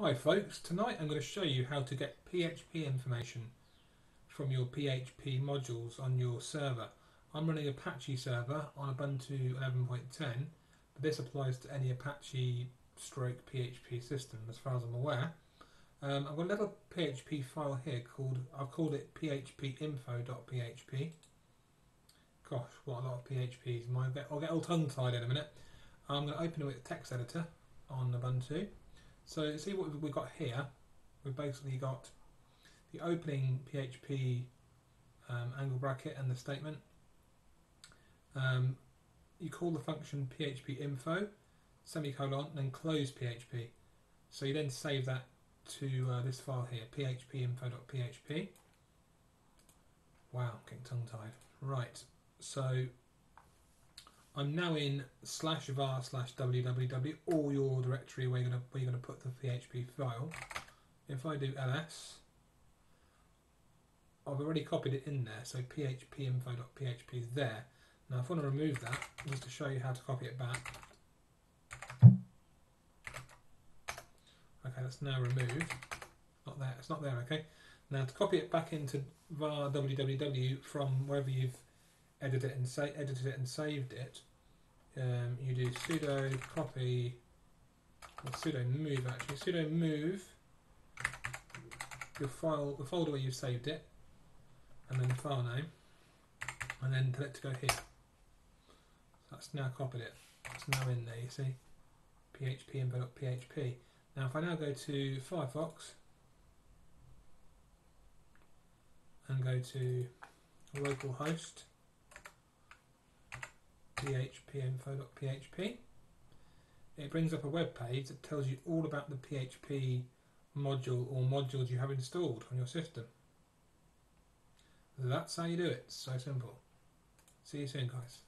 Hi folks, tonight I'm going to show you how to get PHP information from your PHP modules on your server. I'm running Apache server on Ubuntu 11.10 but this applies to any Apache stroke PHP system as far as I'm aware. Um, I've got a little PHP file here called, I've called it phpinfo.php. Gosh, what a lot of PHPs. I'll get, all tongue tied in a minute. I'm going to open it with text editor on Ubuntu so see what we've got here. We've basically got the opening PHP um, angle bracket and the statement. Um, you call the function PHP info semicolon and then close PHP. So you then save that to uh, this file here, phpinfo.php. Wow, getting tongue tied. Right, so I'm now in slash var slash www or your directory where you're to where you're to put the PHP file. If I do ls, I've already copied it in there, so phpinfo.php is there. Now if I want to remove that, just to show you how to copy it back. Okay, that's now removed. Not there, it's not there, okay? Now to copy it back into var www from wherever you've edited it and sa edited it and saved it, um, you do sudo copy or sudo move actually sudo move your file the folder where you saved it and then the file name and then tell it to go here. So that's now copied it. It's now in there. You see php info.php. Now if I now go to Firefox and go to localhost phpinfo.php. It brings up a web page that tells you all about the PHP module or modules you have installed on your system. That's how you do it. So simple. See you soon, guys.